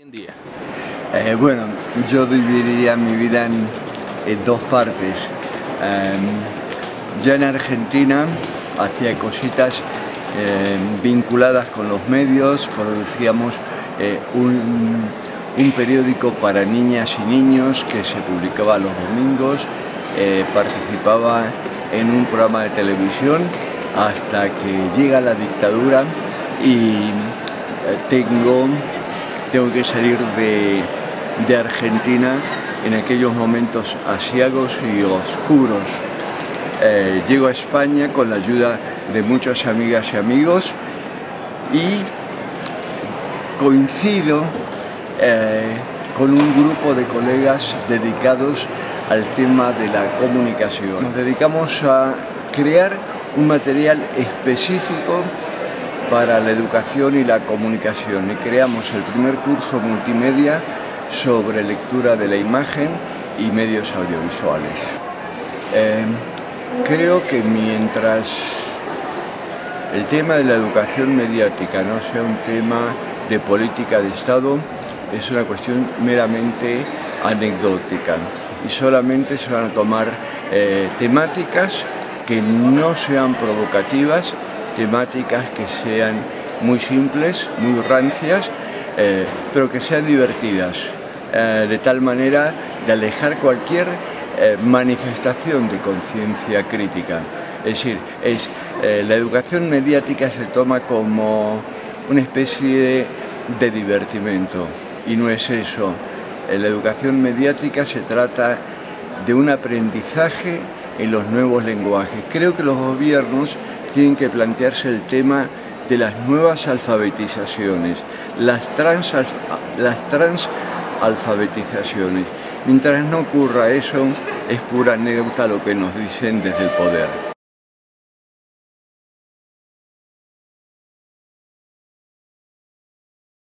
Eh, bueno, yo dividiría mi vida en, dos partes. Em, ya en Argentina hacía cositas em, vinculadas con los medios, producíamos eh, un, un, periódico para niñas y niños que se publicaba los domingos, eh, participaba en un programa de televisión hasta que llega la dictadura y tengo tengo que salir de, Argentina en aquellos momentos asiagos y oscuros. Eh, llego a España con la ayuda de muchas amigas y amigos y coincido eh, con un grupo de colegas dedicados al tema de la comunicación. Nos dedicamos a crear un material específico para la educación y la comunicación y creamos el primer curso multimedia sobre lectura de la imagen y medios audiovisuales. Eh, creo que mientras el tema de la educación mediática no sea un tema de política de Estado, es una cuestión meramente anecdótica y solamente se van a tomar eh, temáticas que no sean provocativas temáticas que sean muy simples, muy rancias, eh, pero que sean divertidas, eh, de tal manera de alejar cualquier eh, manifestación de conciencia crítica. Es decir, es, la educación mediática se toma como una especie de divertimento y no es eso. la educación mediática se trata de un aprendizaje en los nuevos lenguajes. Creo que los gobiernos tienen que plantearse el tema de las nuevas alfabetizaciones, las, las transalfabetizaciones. Mientras no ocurra eso, es pura anécdota lo que nos dicen desde el poder.